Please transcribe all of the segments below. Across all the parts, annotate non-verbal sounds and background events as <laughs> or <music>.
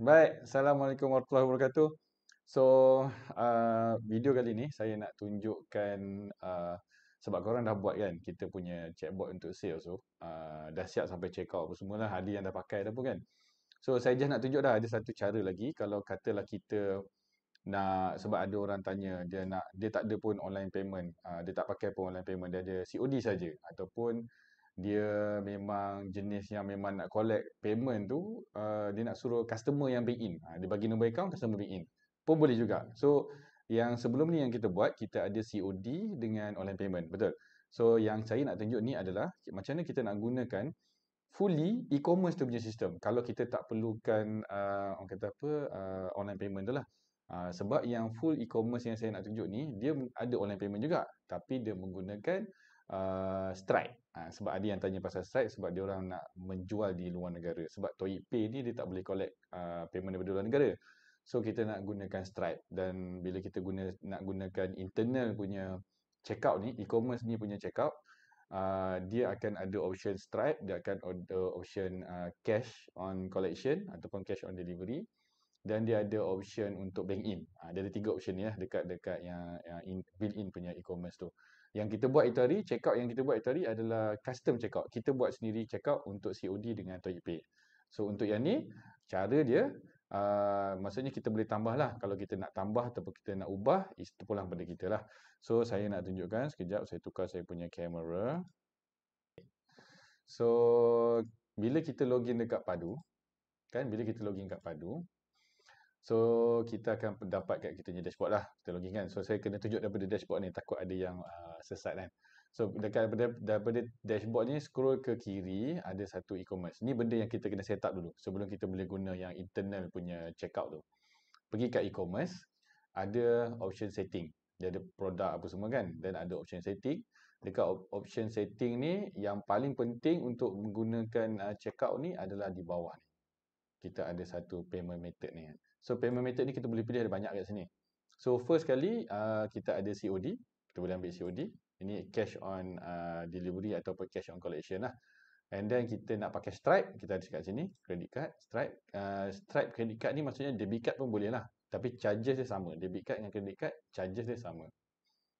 Baik, Assalamualaikum warahmatullahi wabarakatuh. So, uh, video kali ni saya nak tunjukkan uh, sebab korang dah buat kan kita punya chatbot untuk sales tu. Uh, dah siap sampai check out apa semua lah. Ada yang dah pakai dah pun kan. So, saya just nak tunjuk dah ada satu cara lagi kalau katalah kita nak sebab ada orang tanya dia nak dia tak ada pun online payment. Uh, dia tak pakai pun online payment. Dia ada COD saja ataupun dia memang jenis yang memang nak collect payment tu uh, dia nak suruh customer yang bank in. Uh, dia bagi nombor account customer bank in. Pun boleh juga. So yang sebelum ni yang kita buat kita ada COD dengan online payment. Betul? So yang saya nak tunjuk ni adalah macam mana kita nak gunakan fully e-commerce tu punya sistem. Kalau kita tak perlukan uh, orang kata apa uh, online payment tu lah. Uh, sebab yang full e-commerce yang saya nak tunjuk ni dia ada online payment juga. Tapi dia menggunakan uh, Stripe. Uh, sebab ada yang tanya pasal Stripe sebab dia orang nak menjual di luar negara. Sebab Pay ni dia tak boleh collect uh, payment daripada luar negara. So kita nak gunakan Stripe dan bila kita guna nak gunakan internal punya checkout ni, e-commerce ni punya checkout, uh, dia akan ada option Stripe, dia akan ada option uh, cash on collection ataupun cash on delivery dan dia ada option untuk bank in. Uh, dia ada tiga option ni lah dekat-dekat yang, yang in, built in punya e-commerce tu. Yang kita buat itu hari, checkout yang kita buat itu hari adalah custom checkout. Kita buat sendiri checkout untuk COD dengan ToyPay. So untuk yang ni, cara dia, uh, maksudnya kita boleh tambah lah. Kalau kita nak tambah ataupun kita nak ubah, itu pulang pada kita lah. So saya nak tunjukkan sekejap, saya tukar saya punya kamera. So bila kita login dekat Padu, kan bila kita login dekat Padu, So kita akan dapat kat kita punya dashboard lah. Kita login kan. So saya kena tunjuk daripada dashboard ni. Takut ada yang uh, sesat kan. So dekat daripada, daripada dashboard ni scroll ke kiri ada satu e-commerce. Ni benda yang kita kena set up dulu. Sebelum kita boleh guna yang internal punya checkout tu. Pergi kat e-commerce. Ada option setting. Dia ada produk apa semua kan. Dan ada option setting. Dekat option setting ni yang paling penting untuk menggunakan uh, checkout ni adalah di bawah ni. Kita ada satu payment method ni kan. So payment method ni kita boleh pilih ada banyak kat sini. So first kali uh, kita ada COD, kita boleh ambil COD. Ini cash on uh, delivery ataupun cash on collection lah. And then kita nak pakai Stripe, kita ada kat sini, credit card, Stripe. Uh, Stripe credit card ni maksudnya debit card pun boleh lah. Tapi charges dia sama. Debit card dengan credit card, charges dia sama.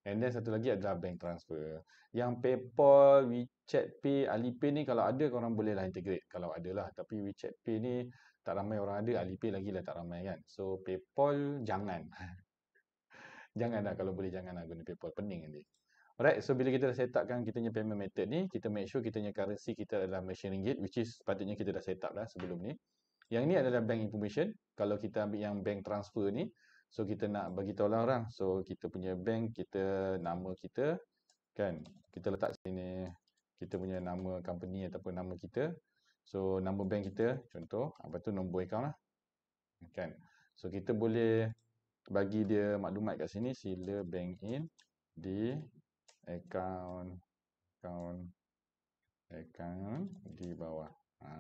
And then satu lagi adalah bank transfer. Yang PayPal, WeChat Pay, Alipay ni kalau ada korang boleh lah integrate. Kalau ada lah. Tapi WeChat Pay ni tak ramai orang ada, Alipay lagi lah tak ramai kan. So PayPal jangan. <laughs> janganlah kalau boleh janganlah guna PayPal, pening nanti. Alright, so bila kita dah set up kan kita punya payment method ni, kita make sure kita punya currency kita adalah Malaysian Ringgit, which is sepatutnya kita dah set up dah sebelum ni. Yang ni adalah bank information. Kalau kita ambil yang bank transfer ni, so kita nak bagi tahu lah orang. So kita punya bank, kita nama kita, kan, kita letak sini, kita punya nama company ataupun nama kita. So nombor bank kita contoh, apa tu nombor account lah. Kan. So kita boleh bagi dia maklumat kat sini sila bank in di account account account di bawah. Ha,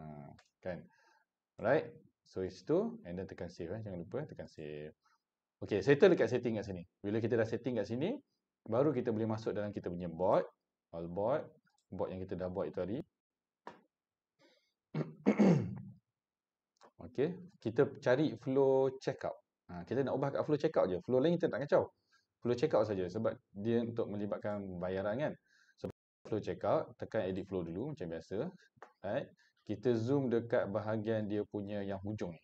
kan. Right. So itu and then tekan save eh. jangan lupa tekan save. Okey, settle dekat setting kat sini. Bila kita dah setting kat sini, baru kita boleh masuk dalam kita punya bot, all bot, bot yang kita dah buat itu tadi. Okey, kita cari flow checkout. Ha, kita nak ubah kat flow checkout je. Flow lain kita tak kacau. Flow checkout saja sebab dia untuk melibatkan bayaran kan. So flow checkout, tekan edit flow dulu macam biasa. Right. Kita zoom dekat bahagian dia punya yang hujung ni.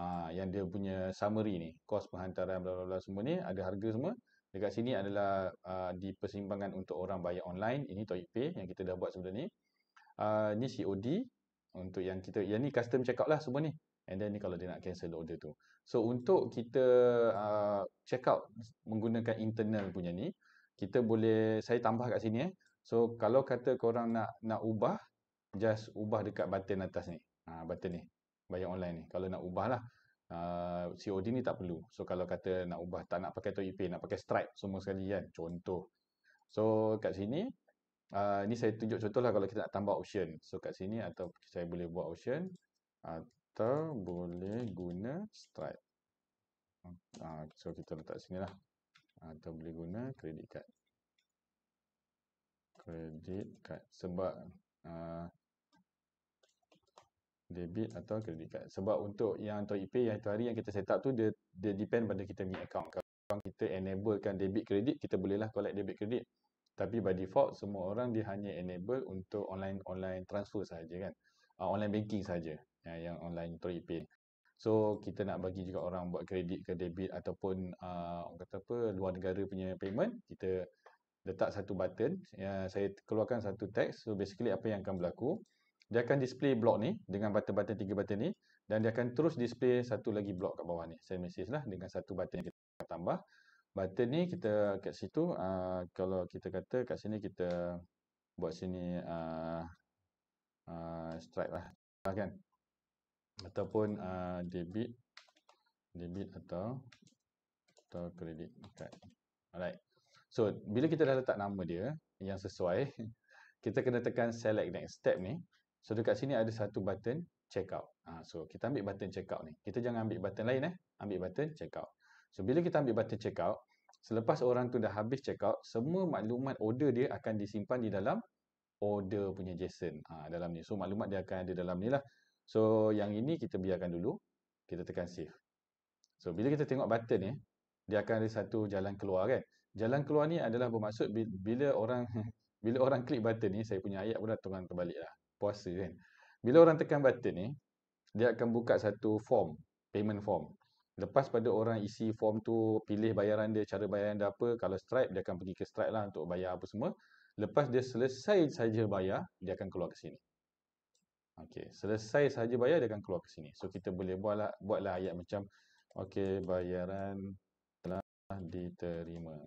Ha, yang dia punya summary ni, kos penghantaran bla bla bla semua ni ada harga semua. Dekat sini adalah uh, di persimpangan untuk orang bayar online. Ini ToyPay yang kita dah buat sebelum ni. Uh, ni COD untuk yang kita yang ni custom checkout lah semua ni. And then ni kalau dia nak cancel order tu. So untuk kita uh, checkout menggunakan internal punya ni kita boleh saya tambah kat sini eh. So kalau kata korang nak nak ubah just ubah dekat button atas ni. Ha, button ni bayar online ni. Kalau nak ubah lah uh, COD ni tak perlu. So kalau kata nak ubah tak nak pakai ToyPay nak pakai Stripe semua sekali kan contoh. So kat sini Uh, ni saya tunjuk contoh lah kalau kita nak tambah option. So kat sini atau saya boleh buat option atau boleh guna stripe. Uh, so kita letak sini lah. Atau boleh guna credit card. Credit card. Sebab uh, debit atau credit card. Sebab untuk yang Tori Pay yang itu hari yang kita set up tu dia dia depend pada kita punya account. Kalau kita enablekan debit credit, kita bolehlah collect debit credit. Tapi by default semua orang dia hanya enable untuk online online transfer saja kan. Uh, online banking saja ya, yang online Tori Pay. So kita nak bagi juga orang buat kredit ke debit ataupun uh, orang kata apa luar negara punya payment, kita letak satu button yang saya keluarkan satu teks. So basically apa yang akan berlaku? Dia akan display blok ni dengan button-button tiga button ni dan dia akan terus display satu lagi blok kat bawah ni. Saya message lah dengan satu button yang kita tambah. Button ni kita kat situ uh, kalau kita kata kat sini kita buat sini uh, uh, stripe lah kan ataupun uh, debit debit atau atau credit card. Alright. So, bila kita dah letak nama dia yang sesuai, <laughs> kita kena tekan select next step ni. So, dekat sini ada satu button check out. Ha, so, kita ambil button check out ni. Kita jangan ambil button lain eh. Ambil button check out. So, bila kita ambil button check out, selepas orang tu dah habis check out, semua maklumat order dia akan disimpan di dalam order punya JSON ha, dalam ni. So, maklumat dia akan ada dalam ni lah. So, yang ini kita biarkan dulu. Kita tekan save. So, bila kita tengok button ni, dia akan ada satu jalan keluar kan. Jalan keluar ni adalah bermaksud bila orang <laughs> bila orang klik button ni, saya punya ayat pun dah turun terbalik lah. Puasa kan. Bila orang tekan button ni, dia akan buka satu form, payment form. Lepas pada orang isi form tu, pilih bayaran dia, cara bayaran dia apa. Kalau Stripe, dia akan pergi ke Stripe lah untuk bayar apa semua. Lepas dia selesai saja bayar, dia akan keluar ke sini. Okey, selesai saja bayar, dia akan keluar ke sini. So, kita boleh buatlah, buatlah ayat macam, okey, bayaran telah diterima.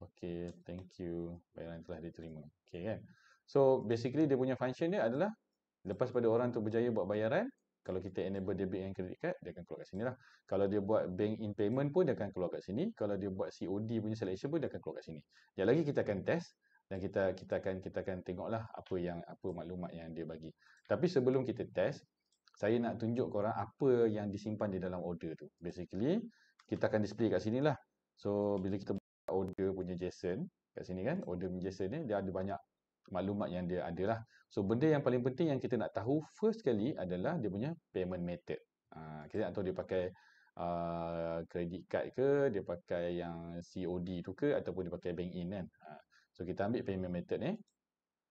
Okay, thank you. Bayaran telah diterima. Okay kan? So, basically dia punya function dia adalah lepas pada orang tu berjaya buat bayaran, kalau kita enable debit and credit card, dia akan keluar kat sini lah. Kalau dia buat bank in payment pun, dia akan keluar kat sini. Kalau dia buat COD punya selection pun, dia akan keluar kat sini. Yang lagi kita akan test dan kita kita akan kita akan tengoklah apa yang apa maklumat yang dia bagi. Tapi sebelum kita test, saya nak tunjuk korang apa yang disimpan di dalam order tu. Basically, kita akan display kat sini lah. So, bila kita order punya JSON kat sini kan order punya JSON ni dia ada banyak maklumat yang dia ada lah so benda yang paling penting yang kita nak tahu first kali adalah dia punya payment method. Uh, kita nak tahu dia pakai uh, credit card ke dia pakai yang COD tu ke ataupun dia pakai bank in kan. Uh, so kita ambil payment method ni.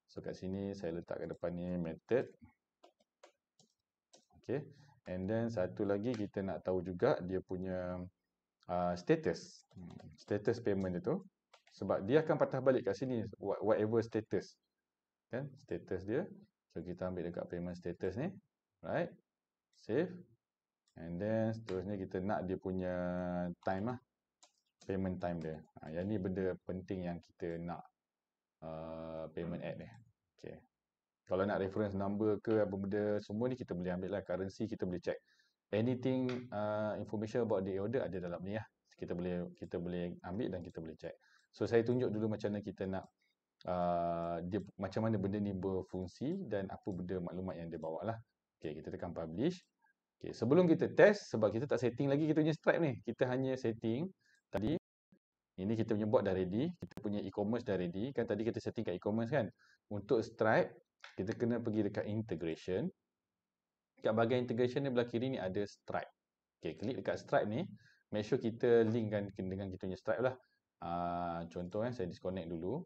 So kat sini saya letak kat depan ni method. Okay. And then satu lagi kita nak tahu juga dia punya uh, status. Hmm, status payment itu sebab dia akan patah balik kat sini whatever status. Kan? Status dia. So kita ambil dekat payment status ni. Right save. And then seterusnya kita nak dia punya time lah. Payment time dia. Ha, yang ni benda penting yang kita nak uh, payment add ni. Okay. kalau nak reference number ke apa benda semua ni kita boleh ambil lah. Currency kita boleh check. Anything uh, information about the order ada dalam ni lah. Kita boleh kita boleh ambil dan kita boleh check. So saya tunjuk dulu macam mana kita nak uh, dia macam mana benda ni berfungsi dan apa benda maklumat yang dia bawa lah. Okay, kita tekan publish. Okay, sebelum kita test, sebab kita tak setting lagi kita punya Stripe ni. Kita hanya setting tadi. Ini kita punya bot dah ready. Kita punya e-commerce dah ready. Kan tadi kita setting kat e-commerce kan. Untuk Stripe, kita kena pergi dekat integration kat bahagian integration ni belah kiri ni ada Stripe. Okay, klik dekat Stripe ni, make sure kita linkkan dengan kita punya Stripe lah. Uh, contoh kan, saya disconnect dulu.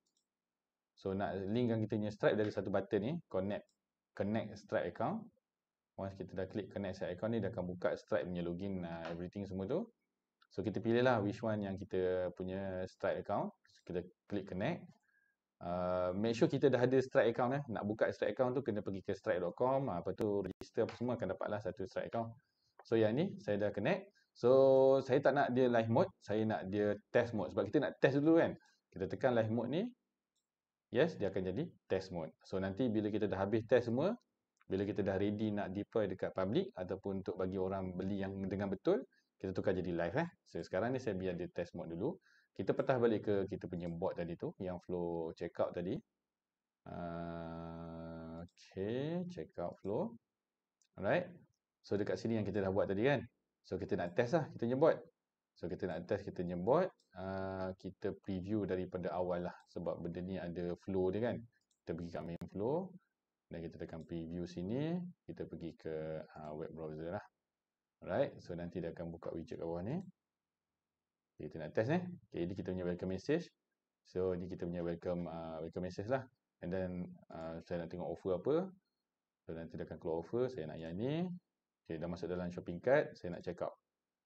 So, nak linkkan kita punya Stripe dari satu button ni, connect connect Stripe account. Once kita dah klik connect Stripe account ni, dia akan buka Stripe punya login, uh, everything semua tu. So, kita pilih lah which one yang kita punya Stripe account. So, kita klik connect. Uh, make sure kita dah ada Stripe account eh. Nak buka Stripe account tu kena pergi ke stripe.com. Uh, apa tu register apa semua akan dapatlah satu Stripe account. So yang ni saya dah connect. So saya tak nak dia live mode, saya nak dia test mode sebab kita nak test dulu kan. Kita tekan live mode ni. Yes, dia akan jadi test mode. So nanti bila kita dah habis test semua, bila kita dah ready nak deploy dekat public ataupun untuk bagi orang beli yang dengan betul, kita tukar jadi live eh. So sekarang ni saya biar dia test mode dulu kita petah balik ke kita punya bot tadi tu yang flow checkout tadi uh, okay checkout flow alright so dekat sini yang kita dah buat tadi kan so kita nak test lah kita punya bot so kita nak test kita punya bot uh, kita preview daripada awal lah sebab benda ni ada flow dia kan kita pergi kat main flow Dan kita tekan preview sini, kita pergi ke uh, web browser lah. Alright, so nanti dia akan buka widget kat bawah ni. Kita nak test ni. Okay, ini kita punya welcome message. So, ni kita punya welcome uh, welcome message lah. And then, uh, saya nak tengok offer apa. So, nanti dia akan keluar offer. Saya nak yang ni. Okay, dah masuk dalam shopping cart. Saya nak check out.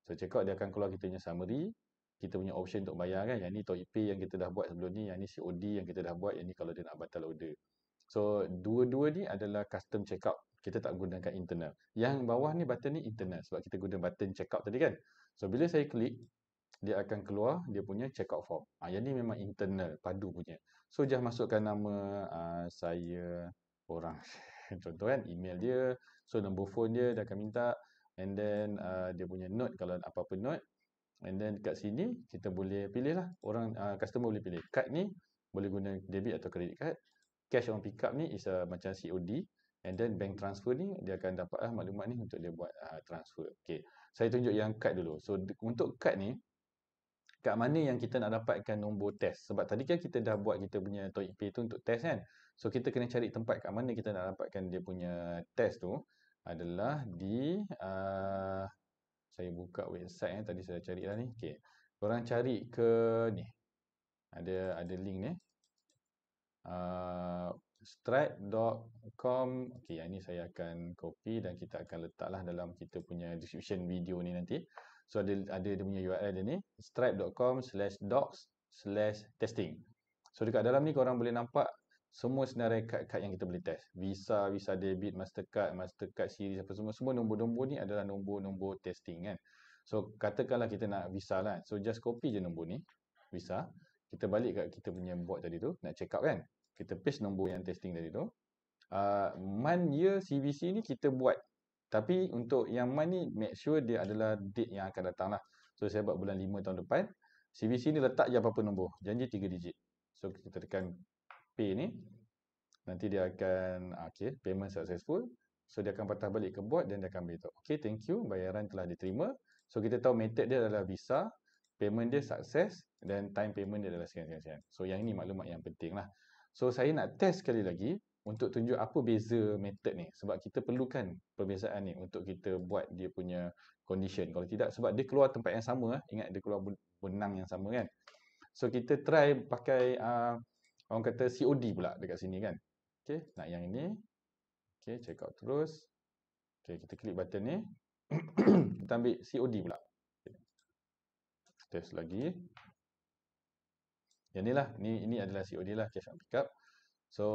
So, check out dia akan keluar kita punya summary. Kita punya option untuk bayar kan. Yang ni Toypay Pay yang kita dah buat sebelum ni. Yang ni COD yang kita dah buat. Yang ni kalau dia nak batal order. So, dua-dua ni adalah custom checkout. Kita tak gunakan internal. Yang bawah ni button ni internal. Sebab kita guna button checkout tadi kan. So, bila saya klik, dia akan keluar dia punya checkout form. Ah, yang ni memang internal, padu punya. So, just masukkan nama uh, saya, orang. <laughs> Contoh kan, email dia. So, nombor phone dia, dia akan minta. And then, uh, dia punya note, kalau apa-apa note. And then, kat sini, kita boleh pilih lah. Orang, uh, customer boleh pilih. Kad ni, boleh guna debit atau credit card. Cash on pick up ni is a, macam COD. And then, bank transfer ni, dia akan dapat lah maklumat ni untuk dia buat uh, transfer. Okay. Saya tunjuk yang kad dulu. So, untuk kad ni, kat mana yang kita nak dapatkan nombor test. Sebab tadi kan kita dah buat kita punya TOEIC tu untuk test kan. So kita kena cari tempat kat mana kita nak dapatkan dia punya test tu adalah di uh, saya buka website eh tadi saya cari lah ni. Okey. Korang cari ke ni. Ada ada link ni. Uh, stripe.com Okey, yang ni saya akan copy dan kita akan letaklah dalam kita punya description video ni nanti. So ada ada dia punya URL dia ni stripe.com slash docs slash testing. So dekat dalam ni korang boleh nampak semua senarai kad-kad yang kita boleh test. Visa, Visa debit, Mastercard, Mastercard series apa semua. Semua nombor-nombor ni adalah nombor-nombor testing kan. So katakanlah kita nak Visa lah. So just copy je nombor ni. Visa. Kita balik kat kita punya bot tadi tu. Nak check out kan. Kita paste nombor yang testing tadi tu. Uh, month year CVC ni kita buat tapi untuk yang month ni, make sure dia adalah date yang akan datang lah. So, saya buat bulan 5 tahun depan. CVC ni letak je apa-apa nombor. Janji 3 digit. So, kita tekan pay ni. Nanti dia akan, ah, okay, payment successful. So, dia akan patah balik ke bot dan dia akan beritahu. Okay, thank you. Bayaran telah diterima. So, kita tahu method dia adalah Visa. Payment dia sukses. Dan time payment dia adalah sekian-sekian. So, yang ini maklumat yang penting lah. So, saya nak test sekali lagi untuk tunjuk apa beza method ni sebab kita perlukan perbezaan ni untuk kita buat dia punya condition kalau tidak sebab dia keluar tempat yang sama eh. ingat dia keluar benang yang sama kan so kita try pakai uh, orang kata COD pula dekat sini kan. Okey nak yang ini. Okey check out terus. Okey kita klik button ni. <clears throat> Kita ambil COD pula. Okay. test lagi. Yang ni lah. Ni ini adalah COD lah. Cash on pickup. So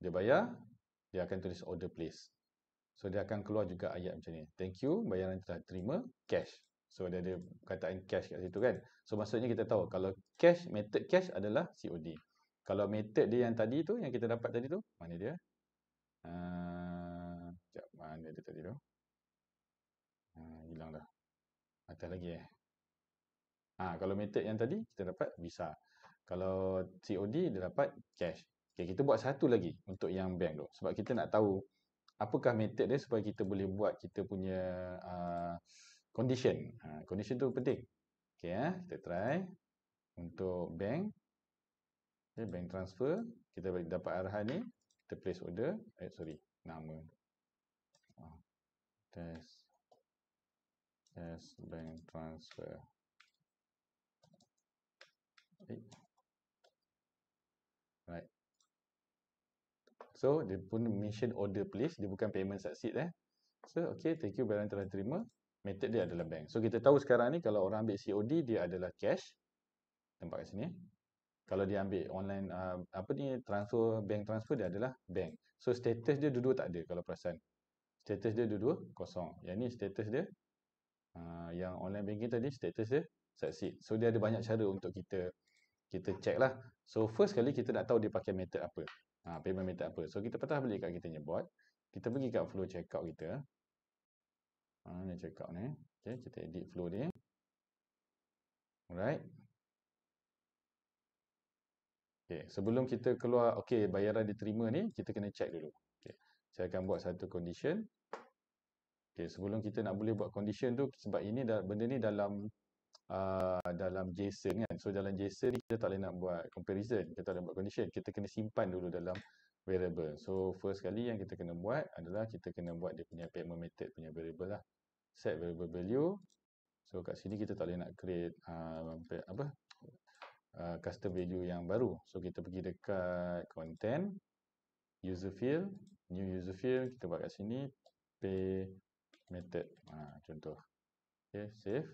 dia bayar, dia akan tulis order place. So dia akan keluar juga ayat macam ni. Thank you, bayaran telah terima, cash. So dia ada kataan cash kat situ kan. So maksudnya kita tahu kalau cash, method cash adalah COD. Kalau method dia yang tadi tu, yang kita dapat tadi tu, mana dia? Uh, sekejap, mana dia tadi tu? Uh, hilang dah. Atas lagi eh. Ha, kalau method yang tadi, kita dapat Visa. Kalau COD, dia dapat cash. Okay, kita buat satu lagi untuk yang bank tu. Sebab kita nak tahu apakah method dia supaya kita boleh buat kita punya uh, condition. Uh, condition tu penting. Okay, eh, kita try. Untuk bank. Okay, bank transfer. Kita dapat arahan ni. Kita place order. Eh, sorry. Nama. Uh, test. Test bank transfer. Okay. Right. So, dia pun mention order please. Dia bukan payment succeed eh. So, okay. Thank you. Barang telah terima. Method dia adalah bank. So, kita tahu sekarang ni kalau orang ambil COD, dia adalah cash. Nampak kat sini. Kalau dia ambil online, uh, apa ni, transfer, bank transfer, dia adalah bank. So, status dia dua-dua tak ada kalau perasan. Status dia dua-dua kosong. Yang ni status dia. Uh, yang online banking tadi, status dia succeed. So, dia ada banyak cara untuk kita kita check lah. So, first kali kita nak tahu dia pakai method apa ha, payment method apa. So kita patah balik kat kita punya bot. Kita pergi kat flow checkout kita. Ha, ni checkout ni. Okay, kita edit flow ni. Alright. Okay, sebelum kita keluar, okay, bayaran diterima ni, kita kena check dulu. Okay, saya akan buat satu condition. Okay, sebelum kita nak boleh buat condition tu, sebab ini benda ni dalam uh, dalam JSON kan. So dalam JSON ni kita tak boleh nak buat comparison, kita tak boleh buat condition. Kita kena simpan dulu dalam variable. So first kali yang kita kena buat adalah kita kena buat dia punya payment method punya variable lah. Set variable value. So kat sini kita tak boleh nak create uh, apa uh, custom value yang baru. So kita pergi dekat content, user field, new user field, kita buat kat sini pay method. Uh, contoh. Okay, save.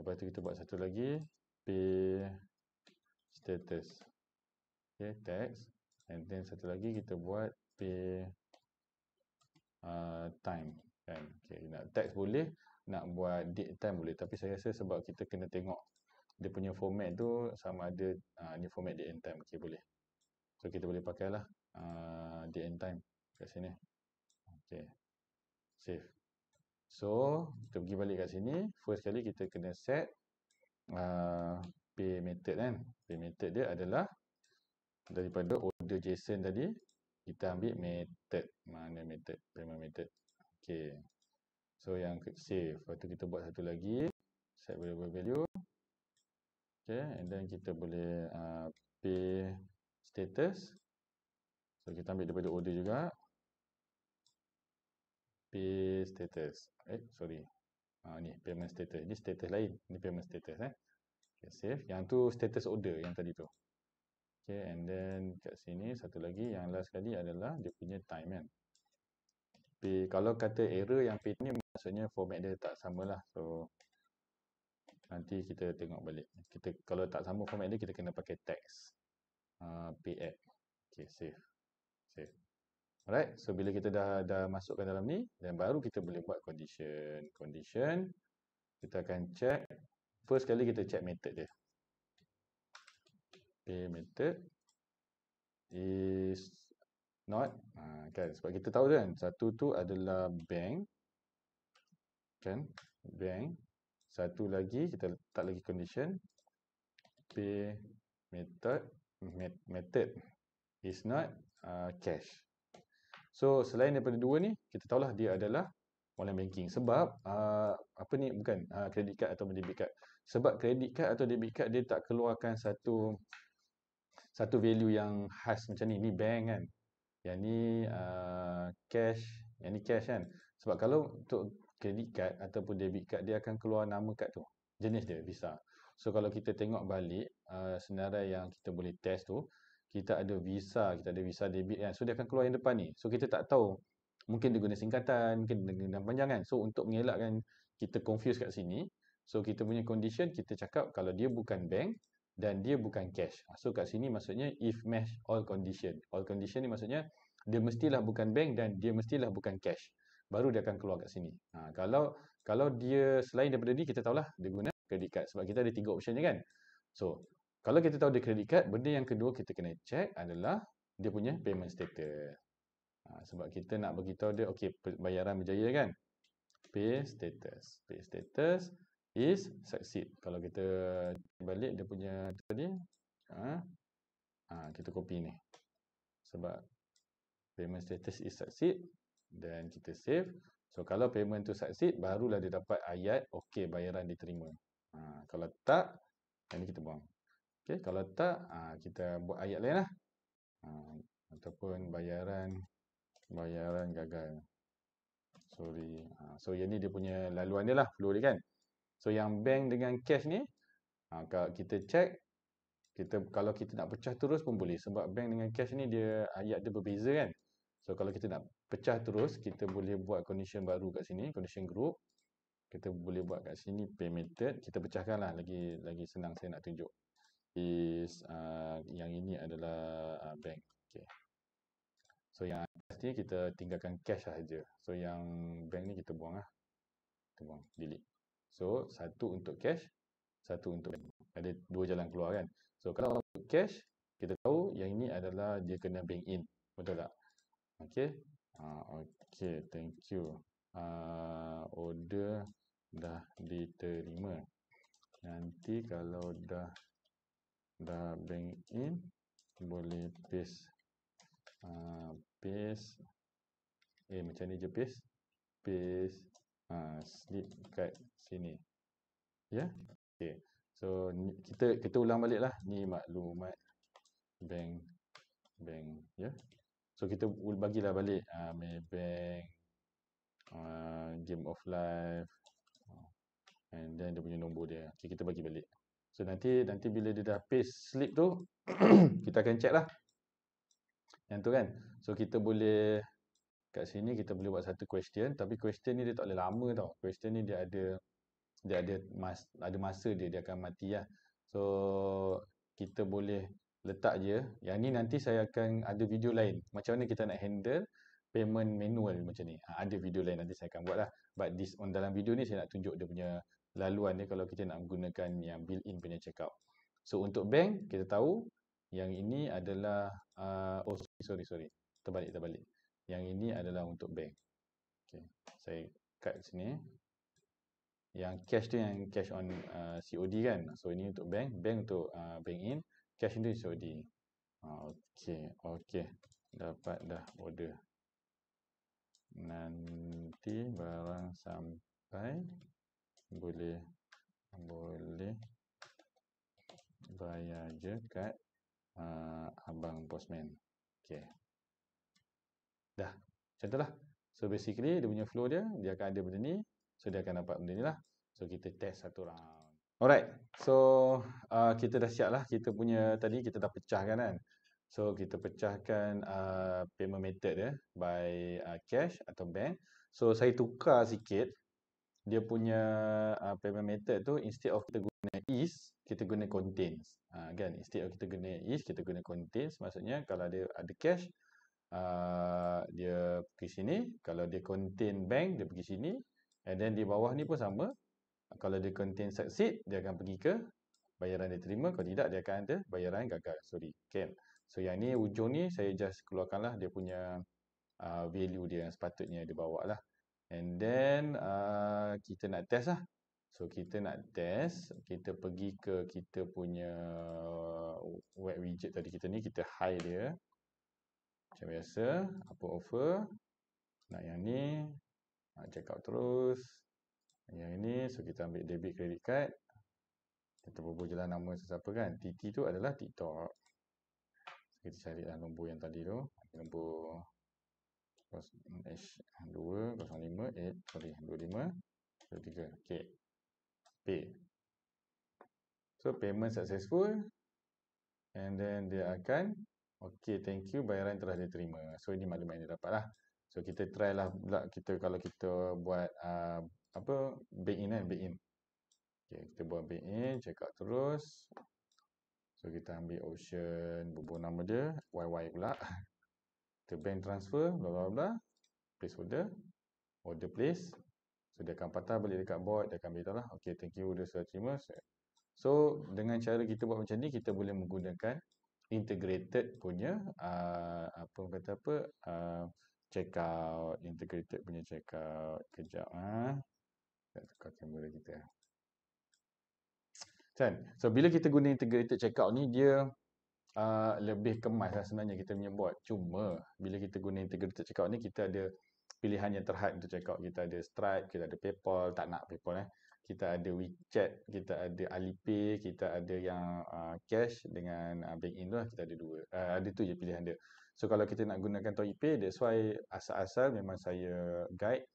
Lepas tu kita buat satu lagi pay status. Okay, text. And then satu lagi kita buat pay uh, time. Kan? Okay, nak text boleh, nak buat date time boleh. Tapi saya rasa sebab kita kena tengok dia punya format tu sama ada uh, ni format date and time. Okay, boleh. So, kita boleh pakai lah uh, date and time kat sini. Okay. Save. So, kita pergi balik kat sini. First kali kita kena set uh, pay method kan. Pay method dia adalah daripada order JSON tadi kita ambil method. Mana method? Payment method. Okey so yang save. Lepas tu kita buat satu lagi. Set variable value. Okey and then kita boleh uh, pay status. So kita ambil daripada order juga. Pay status. Eh sorry. Ah ni payment status. Ni status lain. Ni payment status eh. Okay, save. Yang tu status order yang tadi tu Okay, and then kat sini satu lagi yang last sekali adalah dia punya time kan. Tapi kalau kata error yang P ni maksudnya format dia tak sama lah. So nanti kita tengok balik. Kita kalau tak sama format dia kita kena pakai text. Uh, P add. Okay, save. Save. Alright, so bila kita dah dah masukkan dalam ni dan baru kita boleh buat condition. Condition kita akan check first kali kita check method dia method is not. Ha, kan. Sebab kita tahu kan satu tu adalah bank. Kan? Bank. Satu lagi kita letak lagi condition. Pay method method. Is not uh, cash. So selain daripada dua ni kita tahulah dia adalah online banking. Sebab uh, apa ni bukan uh, credit card atau debit card. Sebab credit card atau debit card dia tak keluarkan satu satu value yang khas macam ni. Ni bank kan. Yang ni uh, cash. Yang ni cash kan. Sebab kalau untuk credit card ataupun debit card, dia akan keluar nama kad tu. Jenis dia, Visa. So kalau kita tengok balik uh, senarai yang kita boleh test tu, kita ada Visa, kita ada Visa debit kan. So dia akan keluar yang depan ni. So kita tak tahu. Mungkin dia guna singkatan, mungkin dia guna panjang kan. So untuk mengelakkan kita confuse kat sini, so kita punya condition, kita cakap kalau dia bukan bank, dan dia bukan cash. So kat sini maksudnya if match all condition. All condition ni maksudnya dia mestilah bukan bank dan dia mestilah bukan cash. Baru dia akan keluar kat sini. Ha, kalau kalau dia selain daripada ni kita tahulah dia guna credit card sebab kita ada tiga option ni kan. So kalau kita tahu dia credit card, benda yang kedua kita kena check adalah dia punya payment status. Ha, sebab kita nak bagi tahu dia okey bayaran berjaya kan. Pay status. Pay status is succeed. Kalau kita balik dia punya tadi, ha, ha, kita copy ni. Sebab payment status is succeed dan kita save. So kalau payment tu succeed, barulah dia dapat ayat okey bayaran diterima. Ha, kalau tak, ini kita buang. Okay, kalau tak, ha, kita buat ayat lain lah. Ha, ataupun bayaran bayaran gagal. Sorry. Ha, so yang ni dia punya laluan dia lah, flow dia kan. So yang bank dengan cash ni ha, kalau kita check kita kalau kita nak pecah terus pun boleh sebab bank dengan cash ni dia ayat dia berbeza kan. So kalau kita nak pecah terus kita boleh buat condition baru kat sini, condition group. Kita boleh buat kat sini pay method, kita pecahkanlah lagi lagi senang saya nak tunjuk. Is uh, yang ini adalah uh, bank. Okay. So yang atas ni kita tinggalkan cash saja. So yang bank ni kita buang lah. Kita buang, delete. So, satu untuk cash, satu untuk bank. Ada dua jalan keluar kan. So, kalau untuk cash, kita tahu yang ini adalah dia kena bank in. Betul tak? Okay. Uh, okay, thank you. Uh, order dah diterima. Nanti kalau dah dah bank in, boleh paste. Uh, paste. Eh, macam ni je paste. Paste ha, slip kat sini. Ya. Okey. So kita kita ulang baliklah ni maklumat bank bank ya. So So kita bagilah balik uh, Maybank, uh, Game of Life, and then dia punya nombor dia. Okay, kita bagi balik. So nanti nanti bila dia dah paste slip tu, <clears throat> kita akan check lah. Yang tu kan. So kita boleh kat sini kita boleh buat satu question tapi question ni dia tak boleh lama tau. Question ni dia ada dia ada mas, ada masa dia dia akan mati lah. So kita boleh letak je. Yang ni nanti saya akan ada video lain. Macam mana kita nak handle payment manual macam ni. Ha, ada video lain nanti saya akan buat lah. But this on dalam video ni saya nak tunjuk dia punya laluan dia kalau kita nak menggunakan yang built-in punya checkout. So untuk bank kita tahu yang ini adalah uh, oh sorry sorry terbalik terbalik. Yang ini adalah untuk bank. Okay. Saya cut sini. Yang cash tu yang cash on uh, COD kan. So ini untuk bank, bank untuk uh, bank in, cash itu COD. Okay, okay. Dapat dah order. Nanti barang sampai boleh boleh bayar je kat uh, abang postman. Okay. Dah. Macam tu lah. So basically dia punya flow dia, dia akan ada benda ni. So dia akan dapat benda ni lah. So kita test satu round. Alright. So uh, kita dah siap lah. Kita punya tadi kita dah pecahkan kan. So kita pecahkan uh, payment method dia by uh, cash atau bank. So saya tukar sikit dia punya uh, payment method tu instead of kita guna is kita guna contains uh, kan instead of kita guna is kita guna contains maksudnya kalau dia ada cash uh, dia pergi sini kalau dia contain bank dia pergi sini and then di bawah ni pun sama kalau dia contain succeed dia akan pergi ke bayaran dia terima kalau tidak dia akan ada bayaran gagal sorry kan so yang ni ujung ni saya just keluarkanlah dia punya uh, value dia yang sepatutnya dia bawa lah And then uh, kita nak test lah. So kita nak test, kita pergi ke kita punya web widget tadi kita ni, kita hide dia. Macam biasa, apa offer. Nak yang ni, nak check out terus. Yang ini, so kita ambil debit credit card. Kita bubuh jelas nama sesiapa kan. TT tu adalah TikTok. So, kita carilah nombor yang tadi tu. Nombor H2 05 8 sorry 25 23 okay pay so payment successful and then dia akan okay thank you. Bayaran telah diterima. So ini maklumat yang dia dapat lah so kita try lah pula kita kalau kita buat uh, apa bank in kan bank in. Okay, kita buat bank in check out terus. So kita ambil option bubuh nama dia YY pula. Kita bank transfer bla bla bla. Place order. Order place. So dia akan patah balik dekat board dia akan beritahu lah. Ok thank you. Order sudah terima. So dengan cara kita buat macam ni kita boleh menggunakan integrated punya uh, apa kata apa uh, check out integrated punya check out kejap ah ha? tukar kamera kita kan so bila kita guna integrated checkout ni dia uh, lebih kemas lah sebenarnya kita punya bot. Cuma bila kita guna integrated checkout ni kita ada pilihan yang terhad untuk checkout. Kita ada Stripe, kita ada PayPal, tak nak PayPal eh. Kita ada WeChat, kita ada Alipay, kita ada yang uh, cash dengan uh, bank in tu lah. Kita ada dua. Uh, ada tu je pilihan dia. So kalau kita nak gunakan ToyPay, that's why asal-asal memang saya guide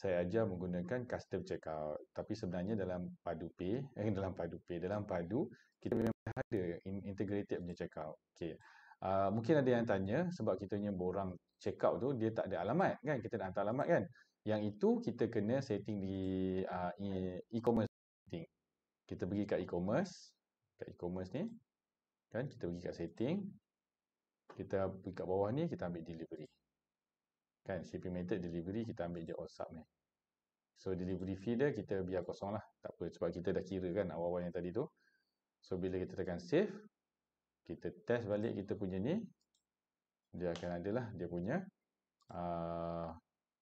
saya ajar menggunakan custom checkout. Tapi sebenarnya dalam Padu Pay, <laughs> eh, dalam Padu Pay, dalam Padu, kita memang ada integrated punya checkout. Okay. Uh, mungkin ada yang tanya sebab kita punya borang checkout tu dia tak ada alamat kan? Kita nak hantar alamat kan? Yang itu kita kena setting di uh, e-commerce setting. Kita pergi kat e-commerce, kat e-commerce ni. Kan? Kita pergi kat setting. Kita pergi kat bawah ni, kita ambil delivery. Kan, shipping method delivery kita ambil je sub ni. So delivery fee dia kita biar kosong lah. Tak apa sebab kita dah kira kan awal-awal yang tadi tu. So bila kita tekan save, kita test balik kita punya ni. Dia akan ada lah dia punya uh,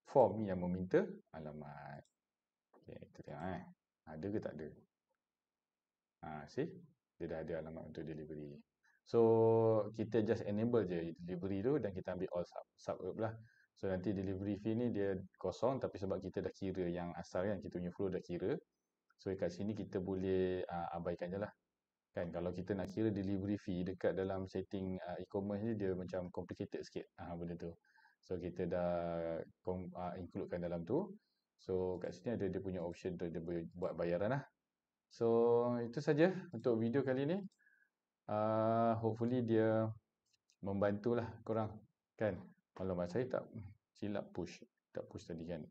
form yang meminta alamat. Okay, kita tengok eh. Ada ke tak ada? Ha, see? Dia dah ada alamat untuk delivery. So, kita just enable je delivery tu dan kita ambil all sub, sub lah. So nanti delivery fee ni dia kosong tapi sebab kita dah kira yang asal kan kita punya flow dah kira. So kat sini kita boleh uh, abaikan je lah. Kan kalau kita nak kira delivery fee dekat dalam setting uh, e-commerce ni dia macam complicated sikit ah uh, benda tu. So kita dah uh, includekan dalam tu. So kat sini ada dia punya option tu dia buat bayaran lah. So itu saja untuk video kali ni. Uh, hopefully dia membantulah korang kan. Kalau saya tak silap push, tak push tadi kan.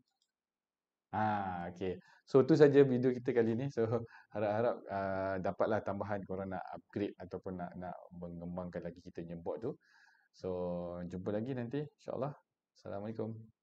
Ah, okay. So tu saja video kita kali ni. So <laughs> harap-harap uh, dapatlah tambahan korang nak upgrade ataupun nak nak mengembangkan lagi kita punya bot tu. So jumpa lagi nanti insya-Allah. Assalamualaikum.